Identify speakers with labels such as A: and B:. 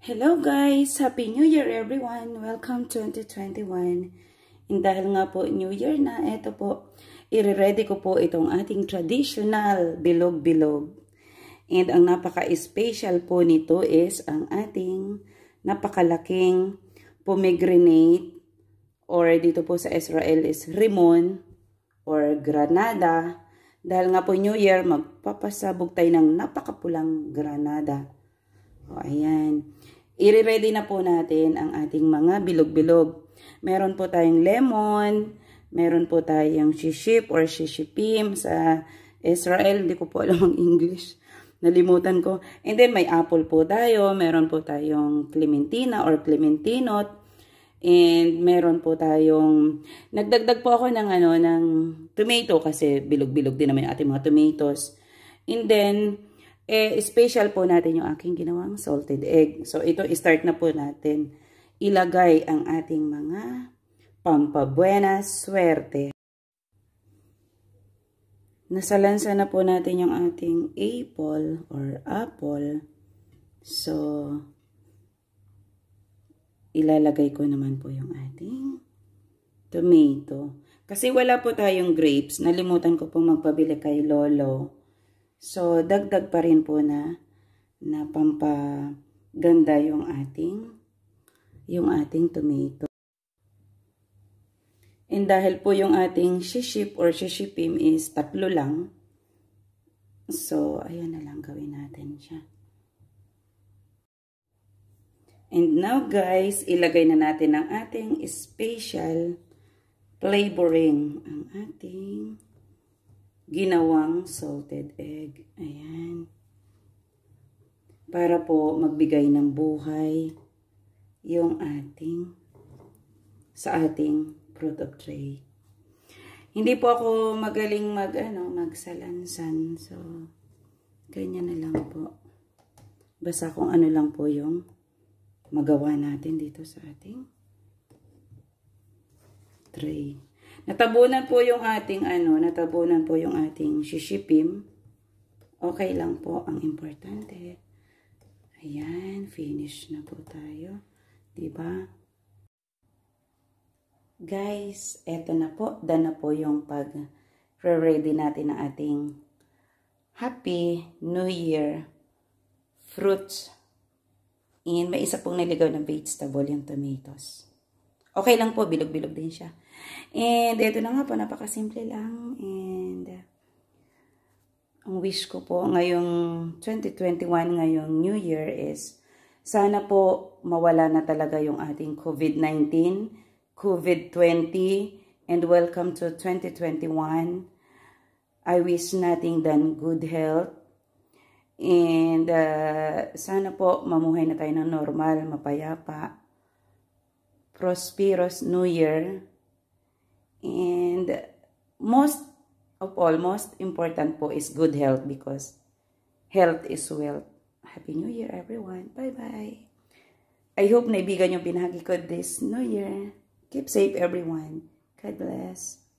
A: Hello guys! Happy New Year everyone! Welcome 2021! And dahil nga po New Year na, eto po, ire-ready ko po itong ating traditional bilog-bilog. And ang napaka-special po nito is ang ating napakalaking pomegranate or dito po sa Israel is rimon or granada. Dahil nga po New Year, magpapasabog tayo ng napakapulang granada. O, ayan. I-ready na po natin ang ating mga bilog-bilog. Meron po tayong lemon, meron po tayong shiship or shishipim sa Israel. Hindi ko po alam ang English. Nalimutan ko. And then may apple po tayo, meron po tayong clementina or clementinot. And meron po tayong, nagdagdag po ako ng, ano, ng tomato kasi bilog-bilog din naman ating mga tomatoes. And then, eh, special po natin yung aking ginawang salted egg. So, ito, start na po natin. Ilagay ang ating mga pampabuenas swerte. Nasalansa na po natin yung ating apple or apple. So, ilalagay ko naman po yung ating tomato. Kasi wala po tayong grapes. Nalimutan ko po magpabili kay Lolo. So, dagdag pa rin po na, na pampaganda yung ating, yung ating tomato. And dahil po yung ating shiship or shishipim is tatlo lang, so, ayan na lang gawin natin siya. And now guys, ilagay na natin ang ating special flavoring, ang ating ginawang salted egg. Ayan. Para po magbigay ng buhay yung ating sa ating product tray. Hindi po ako magaling mag ano, magsalansan. So ganyan na lang po. Basta kung ano lang po yung magawa natin dito sa ating tray. Natabunan po yung ating ano, natabunan po yung ating shishipim. Okay lang po, ang importante. Ayan, finish na po tayo. 'Di ba? Guys, eto na po, done na po yung pag ready natin ng ating Happy New Year fruits. And may isa pong niligaw na vegetable, yung tomatoes. Okay lang po, bilog-bilog din siya. And ito na nga po, napakasimple lang. And uh, ang wish ko po ngayong 2021, ngayong New Year is sana po mawala na talaga yung ating COVID-19, COVID-20, and welcome to 2021. I wish nating dan good health. And uh, sana po mamuhay na tayo ng normal, mapayapa prosperous New Year. And most of all, most important po is good health because health is wealth. Happy New Year, everyone. Bye-bye. I hope naibigan yung binahagi ko this New Year. Keep safe, everyone. God bless.